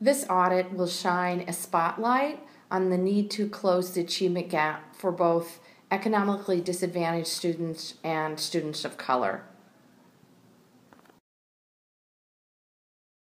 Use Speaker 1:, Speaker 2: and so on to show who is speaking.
Speaker 1: This audit will shine a spotlight on the need to close the achievement gap for both economically disadvantaged students and students of color.